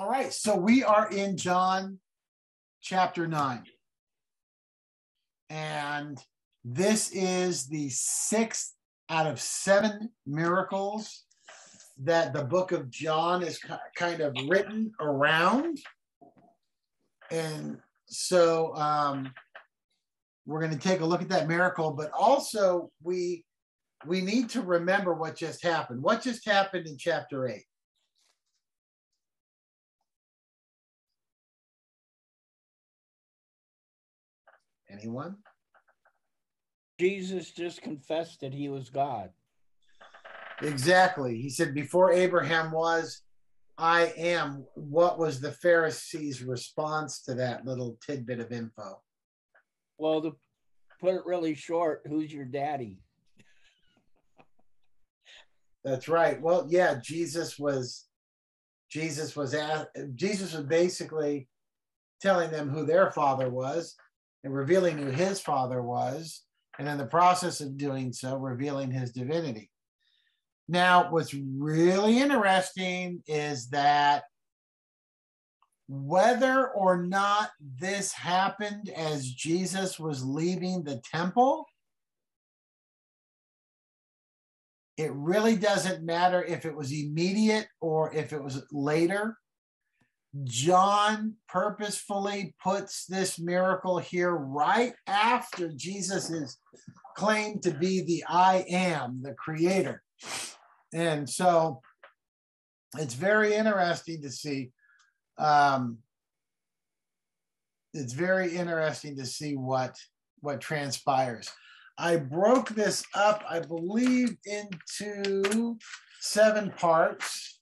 All right, so we are in John chapter 9. And this is the sixth out of seven miracles that the book of John is kind of written around. And so um, we're going to take a look at that miracle, but also we we need to remember what just happened. What just happened in chapter 8? Anyone? Jesus just confessed that he was God. Exactly. He said, Before Abraham was, I am. What was the Pharisees' response to that little tidbit of info? Well, to put it really short, who's your daddy? That's right. Well, yeah, Jesus was Jesus was at, Jesus was basically telling them who their father was and revealing who his father was, and in the process of doing so, revealing his divinity. Now, what's really interesting is that whether or not this happened as Jesus was leaving the temple, it really doesn't matter if it was immediate or if it was later. John purposefully puts this miracle here right after Jesus is claimed to be the I am, the creator. And so it's very interesting to see. Um, it's very interesting to see what what transpires. I broke this up, I believe, into seven parts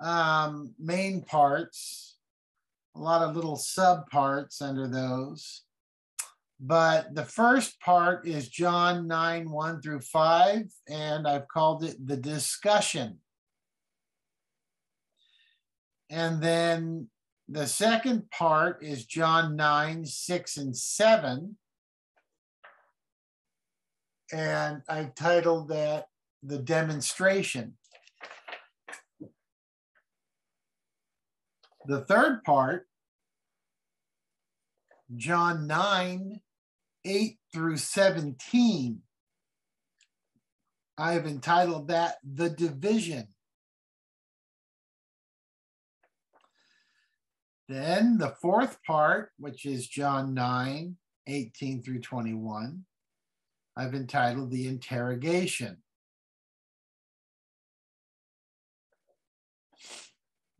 um, main parts, a lot of little sub parts under those. But the first part is John 9, 1 through 5, and I've called it the discussion. And then the second part is John 9, 6, and 7. And I titled that the demonstration. The third part, John 9, 8 through 17. I have entitled that The Division. Then the fourth part, which is John 9, 18 through 21, I've entitled The Interrogation.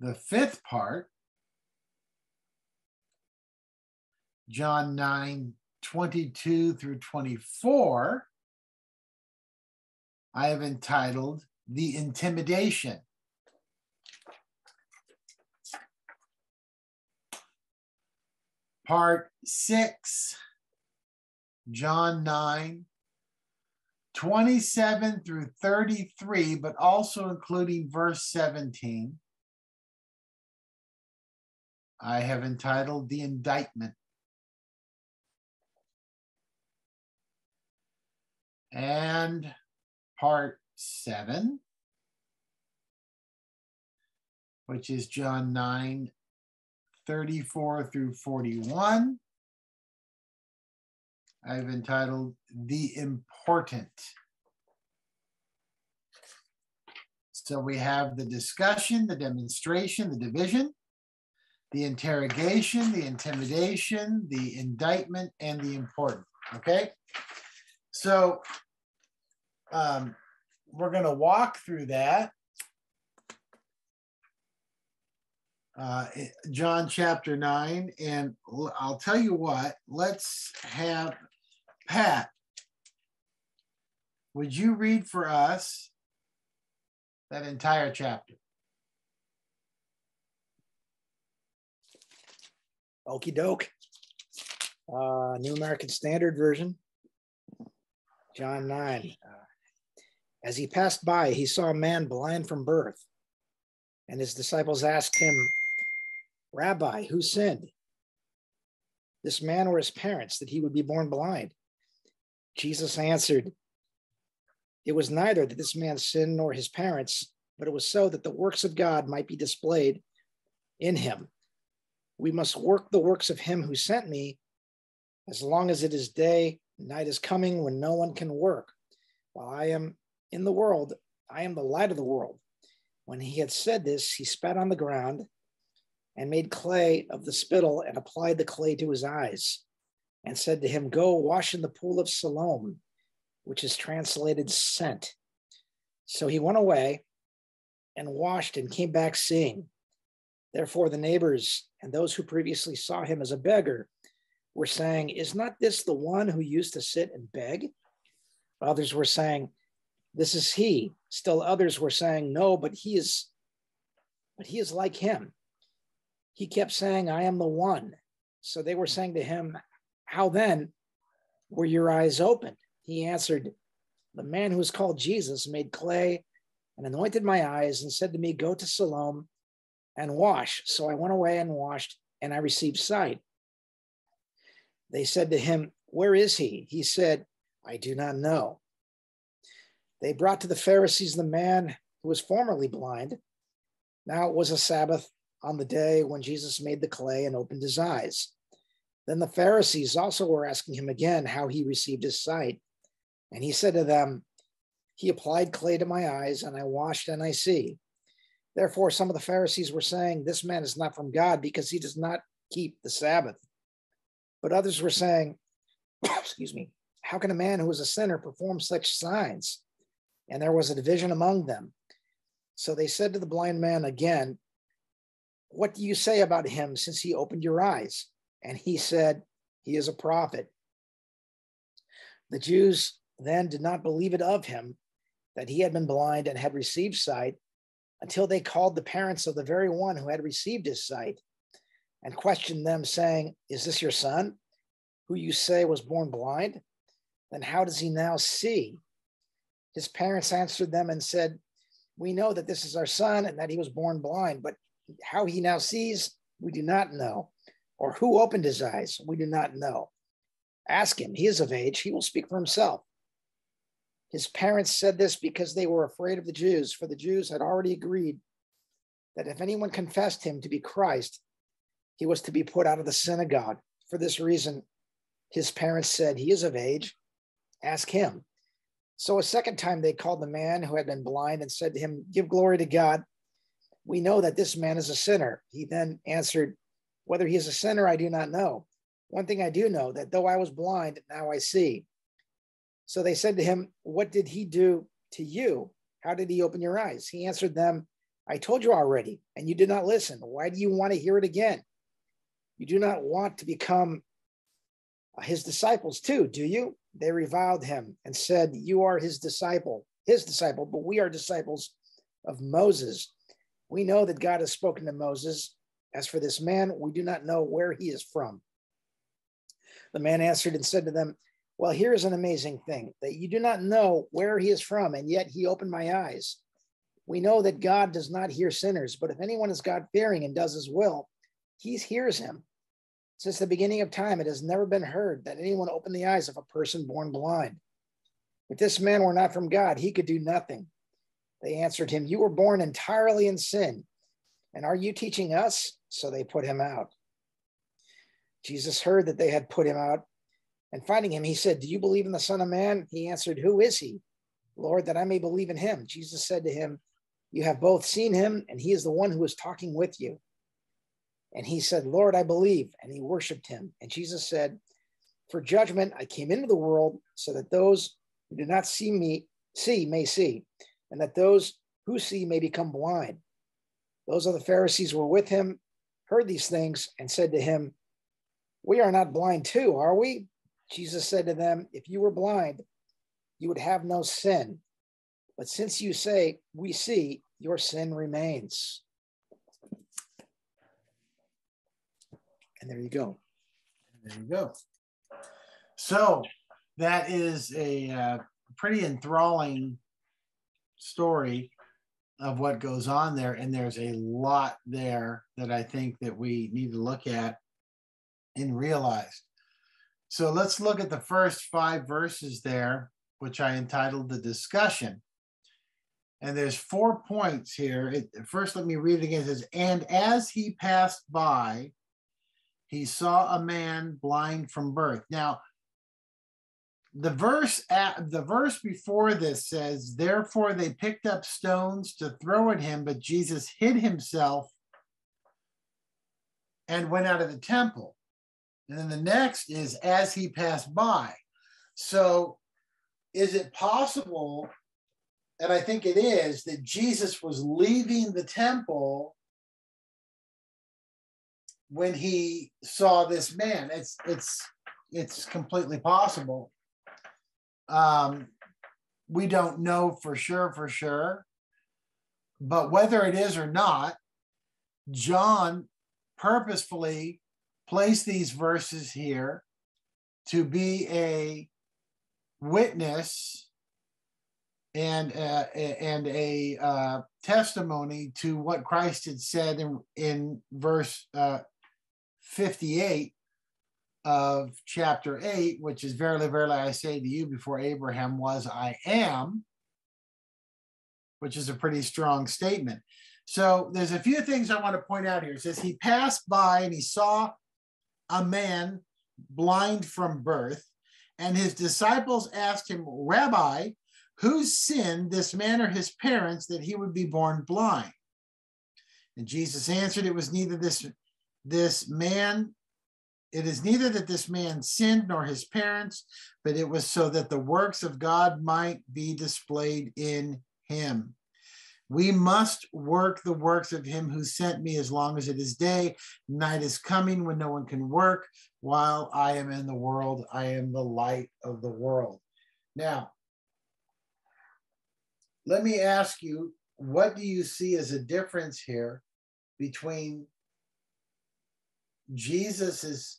The fifth part, John 9, 22 through 24, I have entitled The Intimidation. Part 6, John 9, 27 through 33, but also including verse 17. I have entitled The Indictment. And part seven, which is John 9 34 through 41. I've entitled The Important. So we have the discussion, the demonstration, the division the interrogation, the intimidation, the indictment, and the important. Okay. So um, we're going to walk through that. Uh, John chapter 9. And I'll tell you what, let's have Pat. Would you read for us that entire chapter? Okie doke. Uh, New American Standard Version, John 9. Uh, as he passed by, he saw a man blind from birth. And his disciples asked him, Rabbi, who sinned? This man or his parents that he would be born blind? Jesus answered, It was neither that this man sinned nor his parents, but it was so that the works of God might be displayed in him. We must work the works of him who sent me as long as it is day, night is coming when no one can work. While I am in the world, I am the light of the world. When he had said this, he spat on the ground and made clay of the spittle and applied the clay to his eyes and said to him, Go wash in the pool of Siloam, which is translated sent. So he went away and washed and came back seeing. Therefore, the neighbors and those who previously saw him as a beggar were saying, Is not this the one who used to sit and beg? Others were saying, This is he. Still others were saying, No, but he is, but he is like him. He kept saying, I am the one. So they were saying to him, How then were your eyes opened? He answered, The man who is called Jesus made clay and anointed my eyes and said to me, Go to Siloam and wash. So I went away and washed, and I received sight. They said to him, Where is he? He said, I do not know. They brought to the Pharisees the man who was formerly blind. Now it was a Sabbath on the day when Jesus made the clay and opened his eyes. Then the Pharisees also were asking him again how he received his sight. And he said to them, He applied clay to my eyes, and I washed and I see. Therefore, some of the Pharisees were saying, This man is not from God because he does not keep the Sabbath. But others were saying, Excuse me, how can a man who is a sinner perform such signs? And there was a division among them. So they said to the blind man again, What do you say about him since he opened your eyes? And he said, He is a prophet. The Jews then did not believe it of him that he had been blind and had received sight until they called the parents of the very one who had received his sight and questioned them, saying, Is this your son, who you say was born blind? Then how does he now see? His parents answered them and said, We know that this is our son and that he was born blind, but how he now sees, we do not know. Or who opened his eyes, we do not know. Ask him, he is of age, he will speak for himself. His parents said this because they were afraid of the Jews, for the Jews had already agreed that if anyone confessed him to be Christ, he was to be put out of the synagogue. For this reason, his parents said, He is of age, ask him. So a second time they called the man who had been blind and said to him, Give glory to God. We know that this man is a sinner. He then answered, Whether he is a sinner, I do not know. One thing I do know that though I was blind, now I see. So they said to him, What did he do to you? How did he open your eyes? He answered them, I told you already, and you did not listen. Why do you want to hear it again? You do not want to become his disciples too, do you? They reviled him and said, You are his disciple, his disciple, but we are disciples of Moses. We know that God has spoken to Moses. As for this man, we do not know where he is from. The man answered and said to them, well, here's an amazing thing that you do not know where he is from, and yet he opened my eyes. We know that God does not hear sinners, but if anyone is God fearing and does his will, he hears him. Since the beginning of time, it has never been heard that anyone opened the eyes of a person born blind. If this man were not from God, he could do nothing. They answered him, You were born entirely in sin. And are you teaching us? So they put him out. Jesus heard that they had put him out and finding him, he said, Do you believe in the Son of Man? He answered, Who is he? Lord, that I may believe in him. Jesus said to him, You have both seen him, and he is the one who is talking with you. And he said, Lord, I believe. And he worshiped him. And Jesus said, For judgment I came into the world so that those who do not see me see may see, and that those who see may become blind. Those of the Pharisees were with him, heard these things, and said to him, We are not blind too, are we? Jesus said to them, If you were blind, you would have no sin. But since you say, We see, your sin remains. And there you go. There you go. So that is a uh, pretty enthralling story of what goes on there and there's a lot there that i think that we need to look at and realize so let's look at the first five verses there, which I entitled The Discussion. And there's four points here. It, first, let me read it again. It says, And as he passed by, he saw a man blind from birth. Now, the verse at the verse before this says, Therefore they picked up stones to throw at him, but Jesus hid himself and went out of the temple. And then the next is as he passed by. So is it possible and I think it is, that Jesus was leaving the temple when he saw this man. It's it's it's completely possible. Um, we don't know for sure, for sure. But whether it is or not, John purposefully placed these verses here to be a witness and uh, and a uh, testimony to what Christ had said in in verse uh, 58 of chapter 8, which is verily, verily, I say to you, before Abraham was, I am, which is a pretty strong statement. So there's a few things I want to point out here. It says he passed by and he saw a man blind from birth, and his disciples asked him, Rabbi, who sinned, this man or his parents, that he would be born blind? And Jesus answered, It was neither this, this man, it is neither that this man sinned nor his parents, but it was so that the works of God might be displayed in him. We must work the works of him who sent me as long as it is day. Night is coming when no one can work. While I am in the world, I am the light of the world. Now, let me ask you, what do you see as a difference here between Jesus's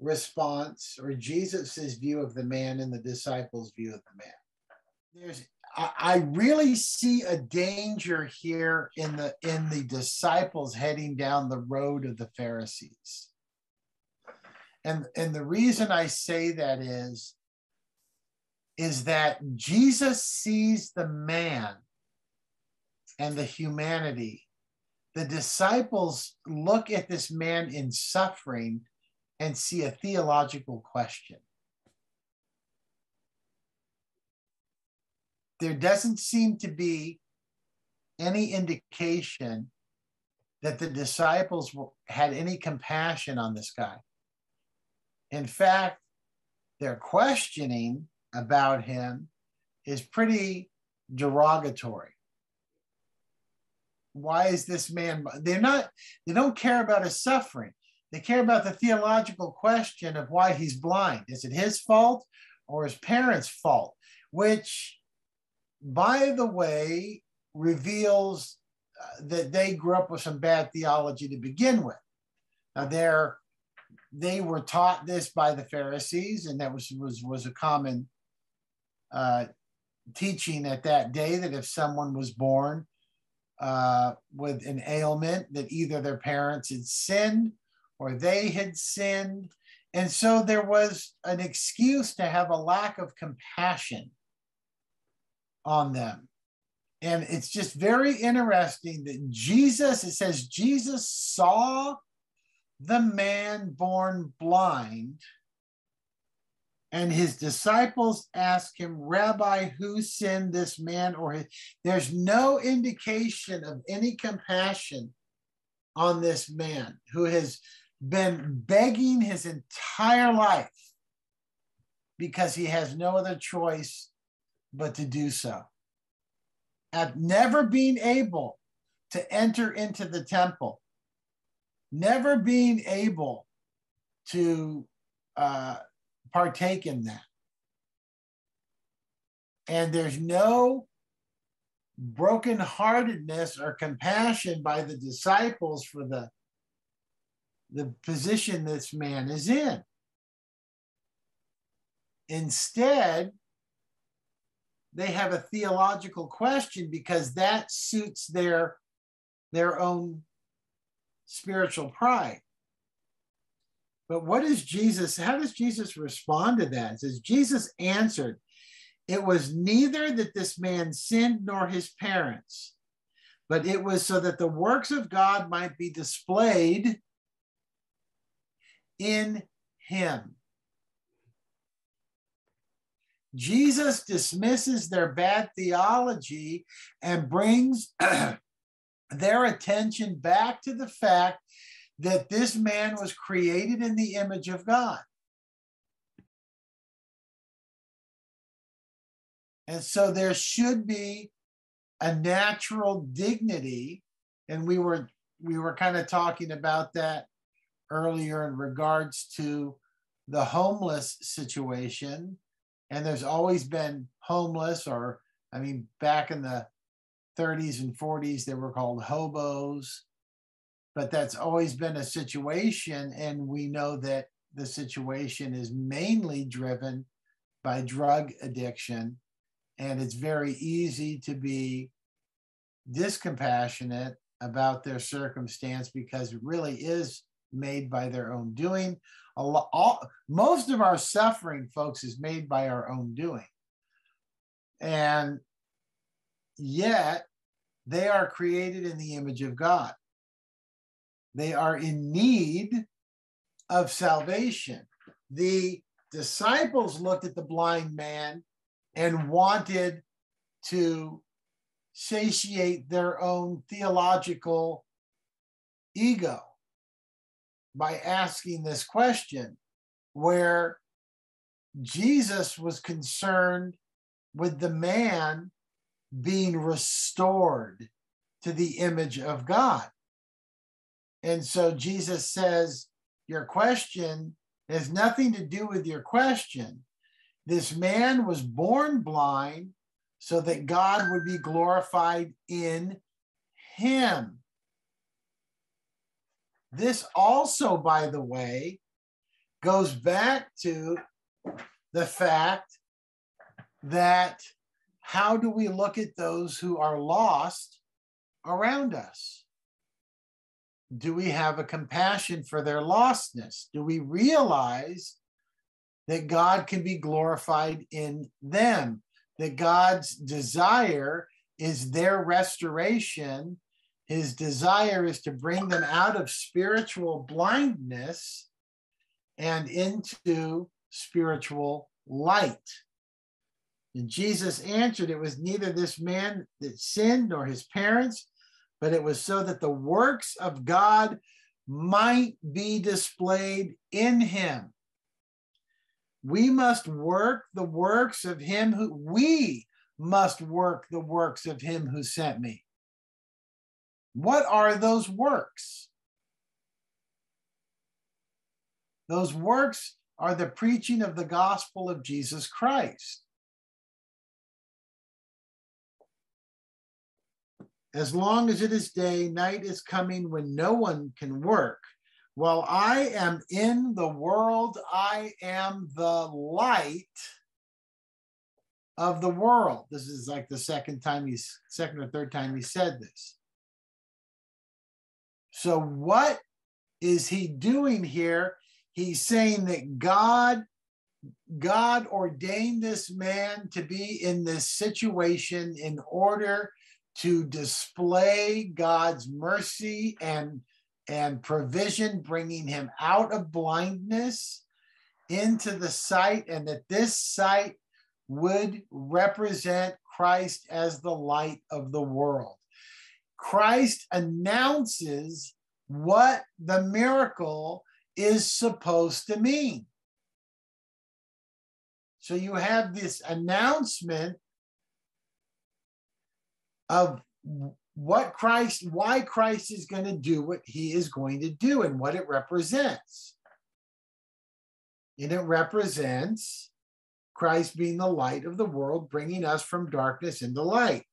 response or Jesus's view of the man and the disciples' view of the man? There's I really see a danger here in the in the disciples heading down the road of the Pharisees. And, and the reason I say that is is that Jesus sees the man and the humanity. The disciples look at this man in suffering and see a theological question. There doesn't seem to be any indication that the disciples had any compassion on this guy. In fact, their questioning about him is pretty derogatory. Why is this man? They're not, they don't care about his suffering. They care about the theological question of why he's blind. Is it his fault or his parents' fault? Which, by the way, reveals uh, that they grew up with some bad theology to begin with. Now, they're they were taught this by the Pharisees, and that was was was a common uh, teaching at that day that if someone was born uh, with an ailment, that either their parents had sinned or they had sinned. And so there was an excuse to have a lack of compassion on them. And it's just very interesting that Jesus, it says, Jesus saw the man born blind and his disciples ask him, Rabbi, who sinned this man or his? There's no indication of any compassion on this man who has been begging his entire life because he has no other choice but to do so. At never being able to enter into the temple, never being able to uh, partake in that. And there's no brokenheartedness or compassion by the disciples for the, the position this man is in. Instead, they have a theological question because that suits their, their own spiritual pride. But what is Jesus? How does Jesus respond to that? It says, Jesus answered, It was neither that this man sinned nor his parents, but it was so that the works of God might be displayed in him. Jesus dismisses their bad theology and brings their attention back to the fact that this man was created in the image of God. And so there should be a natural dignity. And we were we were kind of talking about that earlier in regards to the homeless situation. And there's always been homeless, or I mean, back in the 30s and 40s, they were called hobos. But that's always been a situation. And we know that the situation is mainly driven by drug addiction and it's very easy to be discompassionate about their circumstance because it really is made by their own doing. All, most of our suffering, folks, is made by our own doing. And yet, they are created in the image of God. They are in need of salvation. The disciples looked at the blind man and wanted to satiate their own theological ego by asking this question, where Jesus was concerned with the man being restored to the image of God. And so Jesus says, Your question has nothing to do with your question. This man was born blind so that God would be glorified in him. This also, by the way, goes back to the fact that how do we look at those who are lost around us? Do we have a compassion for their lostness? Do we realize that God can be glorified in them, that God's desire is their restoration. His desire is to bring them out of spiritual blindness and into spiritual light. And Jesus answered, It was neither this man that sinned nor his parents, but it was so that the works of God might be displayed in him we must work the works of him who we must work the works of him who sent me. What are those works? Those works are the preaching of the gospel of Jesus Christ. As long as it is day, night is coming when no one can work. While I am in the world, I am the light of the world. This is like the second time he's second or third time he said this. So what is he doing here? He's saying that God God ordained this man to be in this situation in order to display God's mercy and and provision, bringing him out of blindness into the sight, and that this sight would represent Christ as the light of the world. Christ announces what the miracle is supposed to mean. So you have this announcement of what Christ, why Christ is going to do what he is going to do and what it represents. And it represents Christ being the light of the world, bringing us from darkness into light.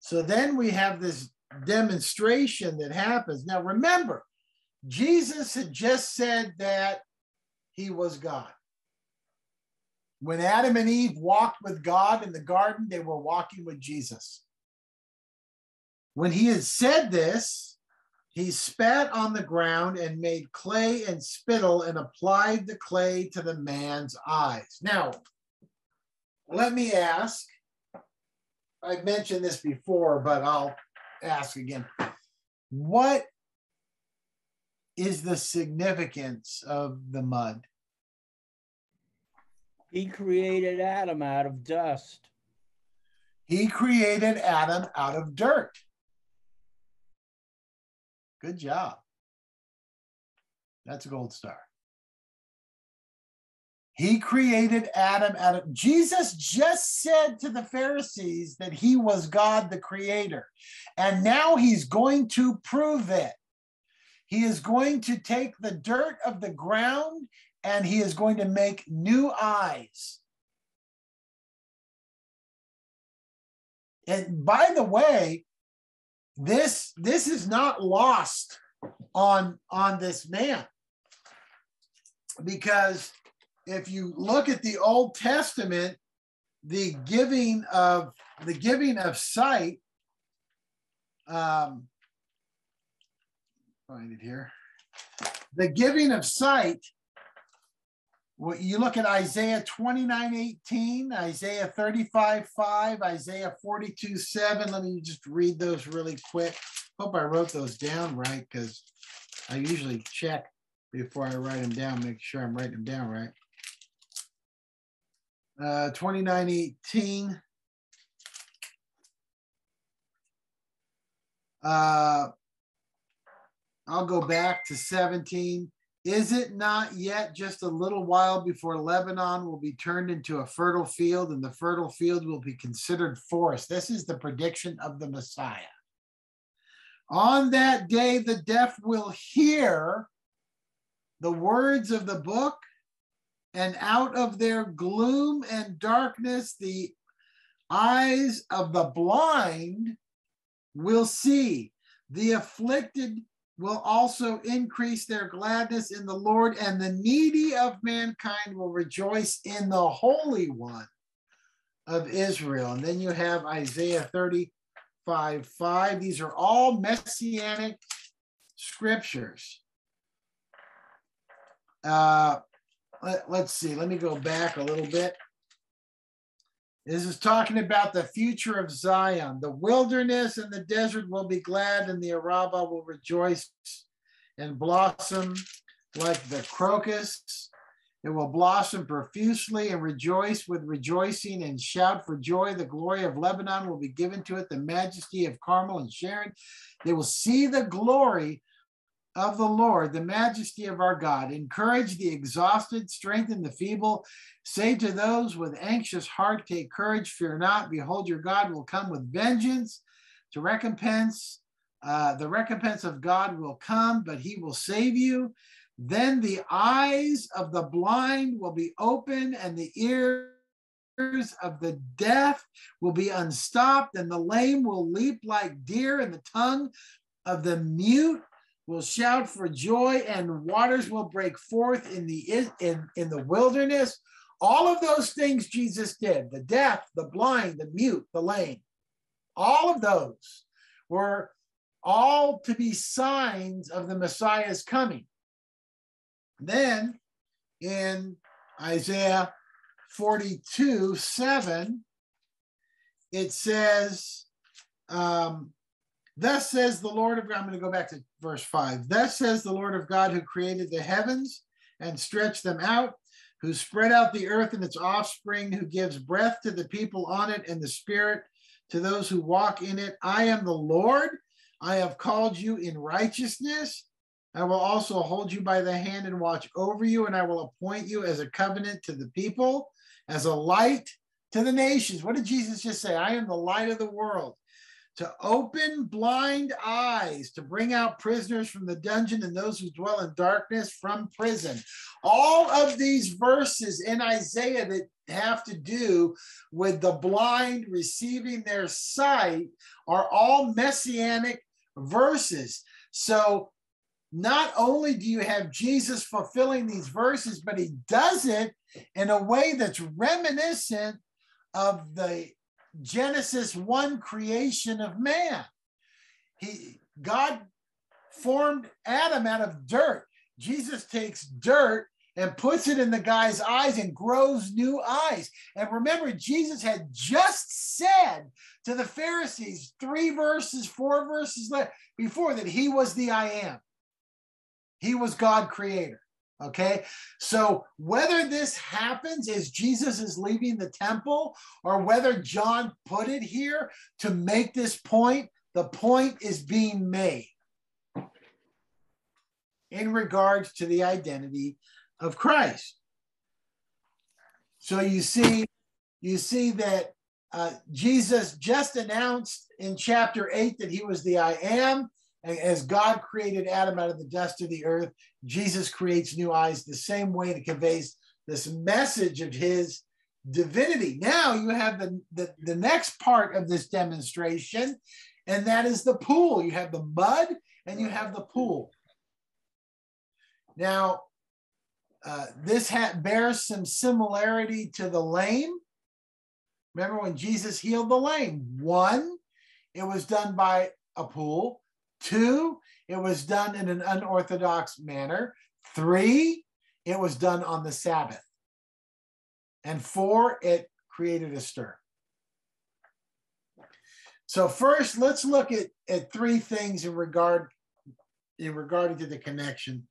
So then we have this demonstration that happens. Now remember, Jesus had just said that he was God. When Adam and Eve walked with God in the garden, they were walking with Jesus. When he had said this, he spat on the ground and made clay and spittle and applied the clay to the man's eyes. Now, let me ask. I've mentioned this before, but I'll ask again. What is the significance of the mud? He created Adam out of dust. He created Adam out of dirt. Good job. That's a gold star. He created Adam out of Jesus just said to the Pharisees that he was God the creator. And now he's going to prove it. He is going to take the dirt of the ground and he is going to make new eyes. And by the way, this this is not lost on on this man because if you look at the old testament the giving of the giving of sight um find it here the giving of sight you look at Isaiah 29 18, Isaiah 35 5, Isaiah 42 7. Let me just read those really quick. Hope I wrote those down right because I usually check before I write them down, make sure I'm writing them down right. Uh, 29 18. Uh, I'll go back to 17. Is it not yet just a little while before Lebanon will be turned into a fertile field and the fertile field will be considered forest? This is the prediction of the Messiah. On that day, the deaf will hear the words of the book, and out of their gloom and darkness, the eyes of the blind will see. The afflicted will also increase their gladness in the Lord, and the needy of mankind will rejoice in the Holy One of Israel. And then you have Isaiah 35 5. These are all messianic scriptures. Uh, let, us see, let me go back a little bit. This is talking about the future of Zion. The wilderness and the desert will be glad, and the Arabah will rejoice and blossom like the crocus. It will blossom profusely and rejoice with rejoicing and shout for joy. The glory of Lebanon will be given to it, the majesty of Carmel and Sharon. They will see the glory of the Lord, the majesty of our God. Encourage the exhausted, strengthen the feeble. Say to those with anxious heart, Take courage, fear not. Behold, your God will come with vengeance to recompense. Uh, the recompense of God will come, but he will save you. Then the eyes of the blind will be open, and the ears of the deaf will be unstopped, and the lame will leap like deer, and the tongue of the mute will shout for joy and waters will break forth in the in, in the wilderness. All of those things jesus did the deaf the blind the mute the lame all of those were all to be signs of the messiah's coming. Then in isaiah 42 7 it says um, Thus says the Lord of God, I'm going to go back to verse 5. Thus says the Lord of God, who created the heavens and stretched them out, who spread out the earth and its offspring, who gives breath to the people on it and the spirit to those who walk in it. I am the Lord. I have called you in righteousness. I will also hold you by the hand and watch over you, and I will appoint you as a covenant to the people, as a light to the nations. What did Jesus just say? I am the light of the world to open blind eyes, to bring out prisoners from the dungeon and those who dwell in darkness from prison. All of these verses in Isaiah that have to do with the blind receiving their sight are all messianic verses. So not only do you have Jesus fulfilling these verses, but he does it in a way that's reminiscent of the Genesis 1 creation of man. He God formed Adam out of dirt. Jesus takes dirt and puts it in the guy's eyes and grows new eyes. And remember, Jesus had just said to the Pharisees three verses, four verses before that he was the I am. He was God creator. Okay. So whether this happens as Jesus is leaving the temple or whether John put it here to make this point, the point is being made in regards to the identity of Christ. So you see, you see that uh, Jesus just announced in chapter eight that he was the I am. And as God created Adam out of the dust of the earth, Jesus creates new eyes the same way to conveys this message of his divinity. Now you have the, the, the next part of this demonstration, and that is the pool. You have the mud and you have the pool. Now, uh, this hat bears some similarity to the lame. Remember when Jesus healed the lame? One, it was done by a pool. Two, it was done in an unorthodox manner. Three, it was done on the Sabbath. And four, it created a stir. So first, let's look at, at three things in regard in regard to the connection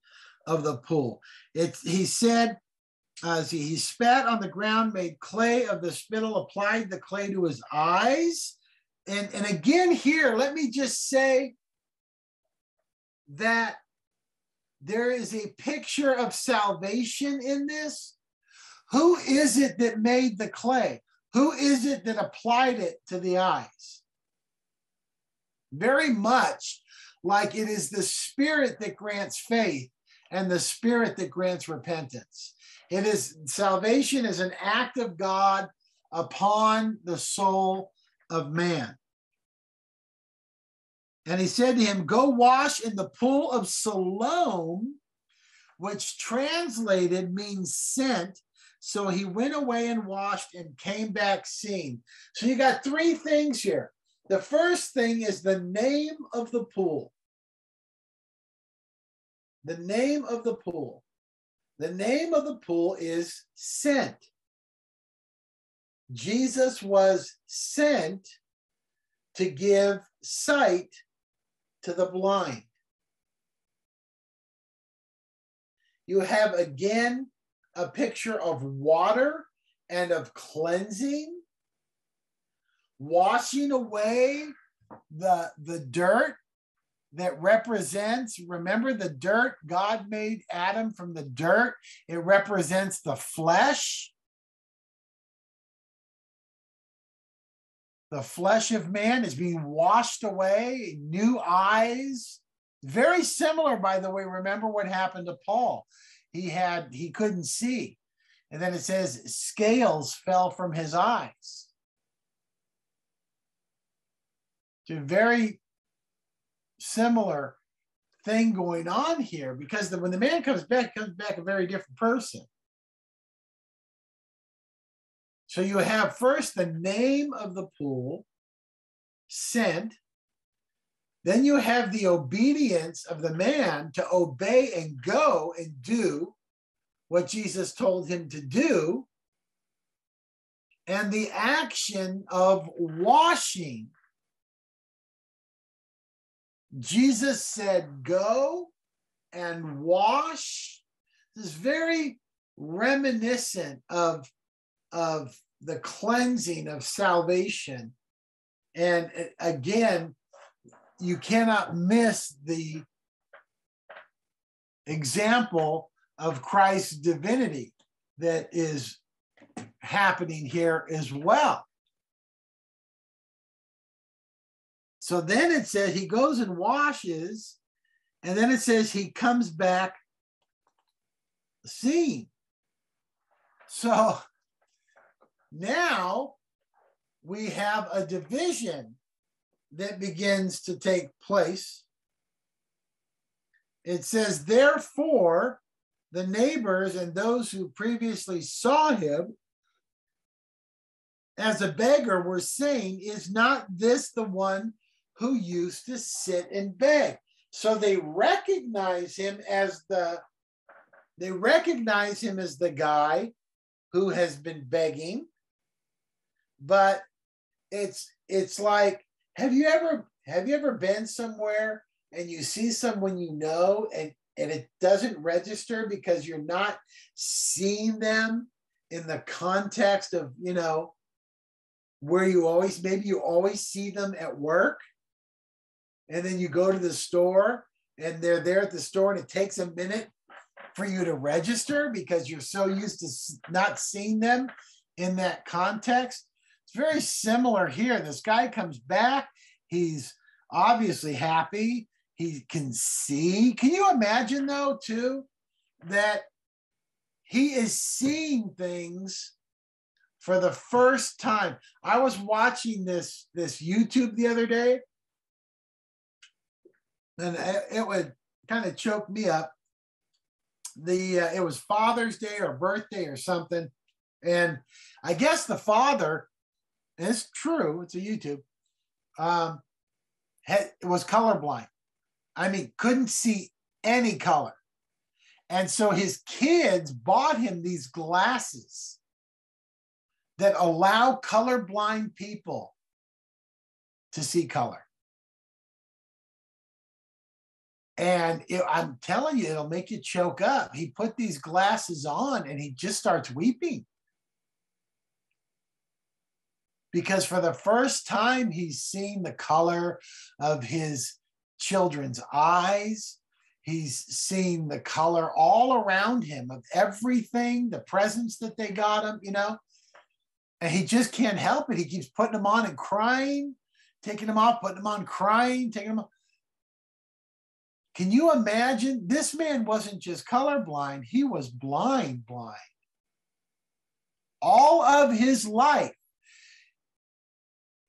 of the pool. It, he said, uh, as he, he spat on the ground, made clay of the spittle, applied the clay to his eyes. And, and again, here, let me just say that there is a picture of salvation in this. Who is it that made the clay? Who is it that applied it to the eyes? Very much like it is the Spirit that grants faith and the Spirit that grants repentance. It is salvation is an act of God upon the soul of man. And he said to him, Go wash in the pool of Siloam, which translated means sent. So he went away and washed and came back seeing. So you got three things here. The first thing is the name of the pool the name of the pool. The name of the pool is sent. Jesus was sent to give sight to the blind. You have again a picture of water and of cleansing, washing away the, the dirt that represents, remember the dirt, God made Adam from the dirt. It represents the flesh. The flesh of man is being washed away, new eyes. Very similar, by the way. Remember what happened to Paul? He had, he couldn't see. And then it says, scales fell from his eyes. To very similar thing going on here because the, when the man comes back, comes back a very different person. So you have first the name of the pool, sent. Then you have the obedience of the man to obey and go and do what Jesus told him to do. And the action of washing Jesus said, Go and wash. This is very reminiscent of, of the cleansing of salvation. And again, you cannot miss the example of Christ's divinity that is happening here as well. So then it says he goes and washes, and then it says he comes back seeing. So now we have a division that begins to take place. It says, therefore, the neighbors and those who previously saw him as a beggar were saying, Is not this the one who used to sit and beg. So they recognize him as the they recognize him as the guy who has been begging, but it's it's like have you ever have you ever been somewhere and you see someone you know and and it doesn't register because you're not seeing them in the context of you know where you always maybe you always see them at work and then you go to the store and they're there at the store and it takes a minute for you to register because you're so used to not seeing them in that context it's very similar here this guy comes back he's obviously happy he can see can you imagine though too that he is seeing things for the first time. I was watching this this YouTube the other day, and it, would kind of choke me up. The uh, it was Father's Day or birthday or something, and I guess the father, it's true, it's a YouTube, um, had, was colorblind. I mean, couldn't see any color. And so his kids bought him these glasses that allow colorblind people to see color. And it, I'm telling you, it'll make you choke up. He put these glasses on and he just starts weeping. Because for the first time, he's seen the color of his children's eyes. He's seen the color all around him of everything, the presents that they got him, you know and he just can't help it. He keeps putting them on and crying, taking them off, putting them on, crying, taking them off. Can you imagine? This man wasn't just colorblind, he was blind, blind. All of his life,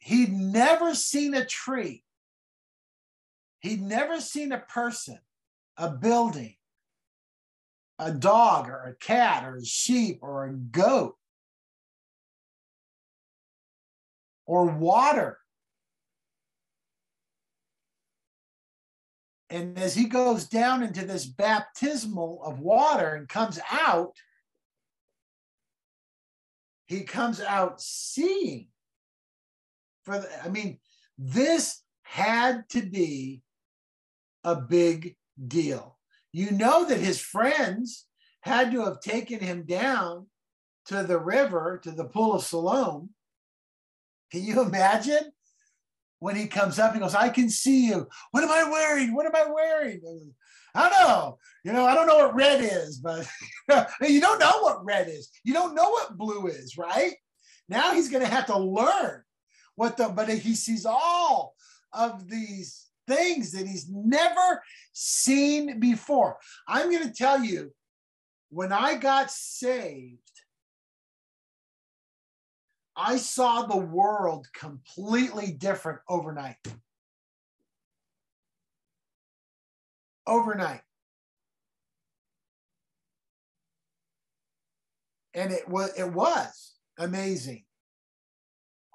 he'd never seen a tree, he'd never seen a person, a building, a dog, or a cat, or a sheep, or a goat. or water. And as he goes down into this baptismal of water and comes out, he comes out seeing. For the, I mean, this had to be a big deal. You know that his friends had to have taken him down to the river, to the pool of Siloam, can you imagine? When he comes up, he goes, I can see you. What am I wearing? What am I wearing? I don't know. You know, I don't know what red is, but you don't know what red is. You don't know what blue is, right? Now he's going to have to learn what the, but he sees all of these things that he's never seen before. I'm going to tell you, when I got saved, I saw the world completely different overnight. Overnight. And it was it was amazing.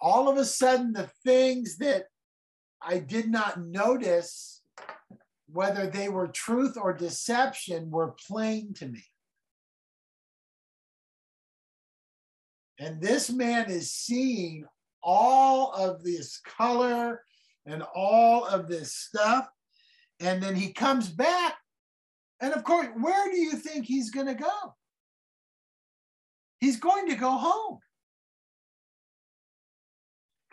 All of a sudden the things that I did not notice whether they were truth or deception were plain to me. And this man is seeing all of this color and all of this stuff. And then he comes back. And of course, where do you think he's going to go? He's going to go home.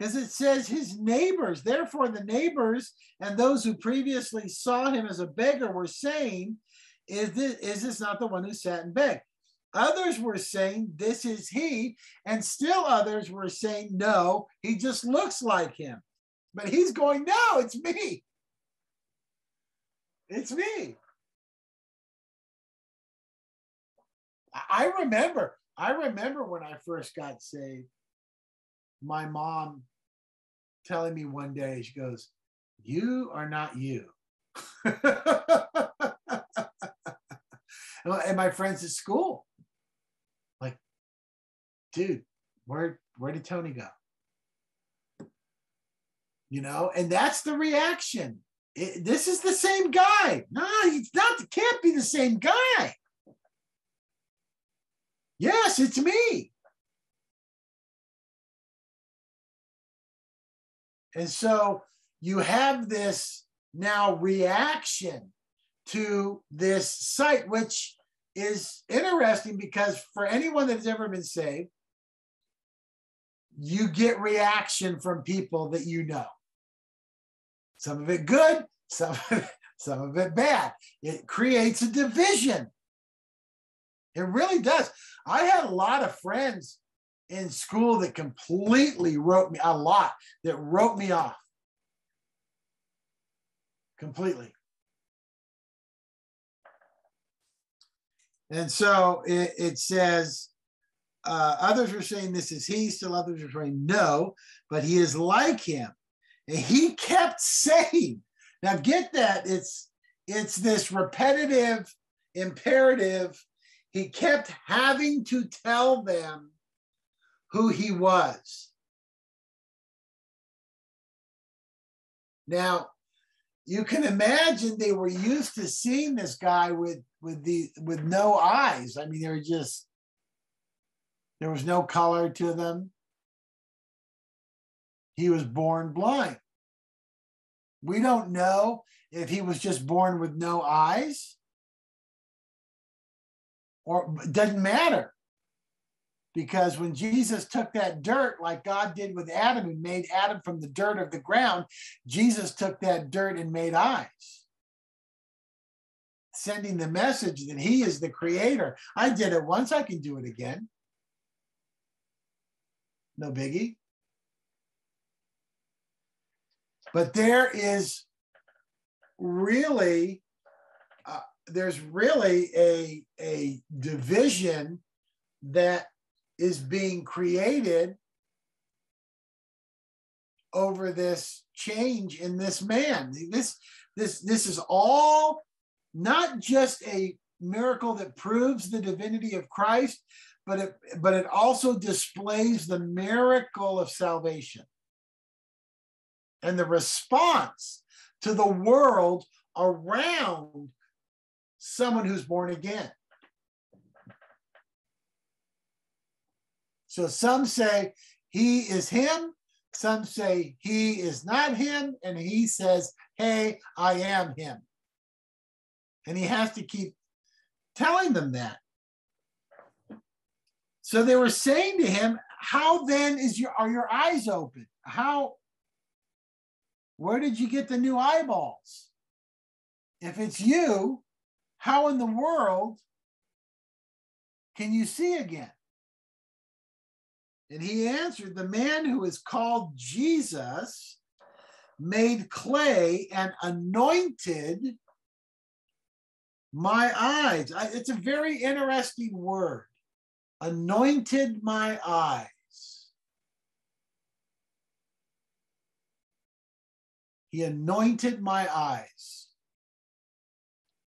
Because it says his neighbors, therefore, the neighbors and those who previously saw him as a beggar were saying, Is this, is this not the one who sat and begged? Others were saying, This is he. And still others were saying, No, he just looks like him. But he's going, No, it's me. It's me. I remember, I remember when I first got saved, my mom telling me one day, she goes, You are not you. and my friends at school, like, dude, where where did Tony go? You know, and that's the reaction. It, this is the same guy. No, he's not. Can't be the same guy. Yes, it's me. And so you have this now reaction to this sight, which is interesting because for anyone that has ever been saved, you get reaction from people that you know. Some of it good, some of it, some of it bad. It creates a division. It really does. I had a lot of friends in school that completely wrote me a lot that wrote me off completely. And so it, it says, uh, others were saying this is he, still others were saying no, but he is like him. And he kept saying, now get that, it's it's this repetitive imperative. He kept having to tell them who he was. Now, you can imagine they were used to seeing this guy with with the with no eyes. I mean, they were just there was no color to them. He was born blind. We don't know if he was just born with no eyes or doesn't matter because when Jesus took that dirt, like God did with Adam and made Adam from the dirt of the ground, Jesus took that dirt and made eyes, sending the message that He is the creator. I did it once, I can do it again. No biggie. But there is really, uh, there's really a, a division that is being created over this change in this man. This this this is all not just a miracle that proves the divinity of Christ, but it but it also displays the miracle of salvation and the response to the world around someone who's born again. So some say he is him, some say he is not him, and he says, hey, I am him. And he has to keep telling them that. So they were saying to him, How then is your are your eyes open? How where did you get the new eyeballs? If it's you, how in the world can you see again? And he answered, The man who is called Jesus made clay and anointed my eyes. I, it's a very interesting word. Anointed my eyes. He anointed my eyes.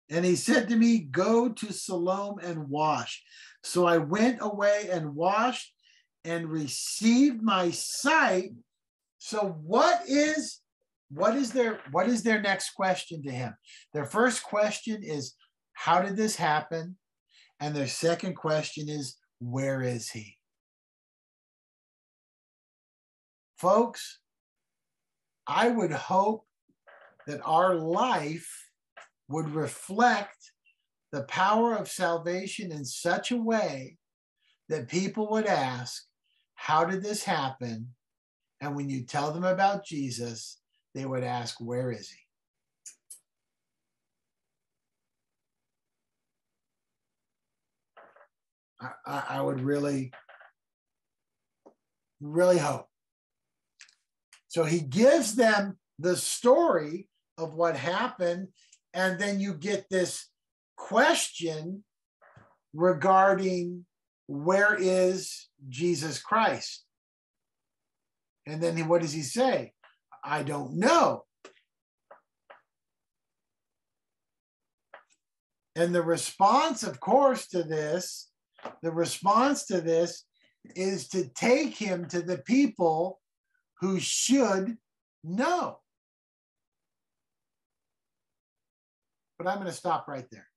And he said to me, Go to Siloam and wash. So I went away and washed and received my sight. So what is what is their what is their next question to him? Their first question is how did this happen? And their second question is where is he? Folks, I would hope that our life would reflect the power of salvation in such a way that people would ask, how did this happen? And when you tell them about Jesus, they would ask, Where is he? I, I, would really, really hope. So he gives them the story of what happened, and then you get this question regarding where is Jesus Christ? And then what does he say? I don't know. And the response, of course, to this, the response to this is to take him to the people who should know. But I'm going to stop right there.